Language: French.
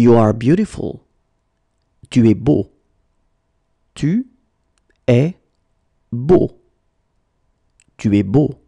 You are beautiful. Tu es beau. Tu es beau. Tu es beau.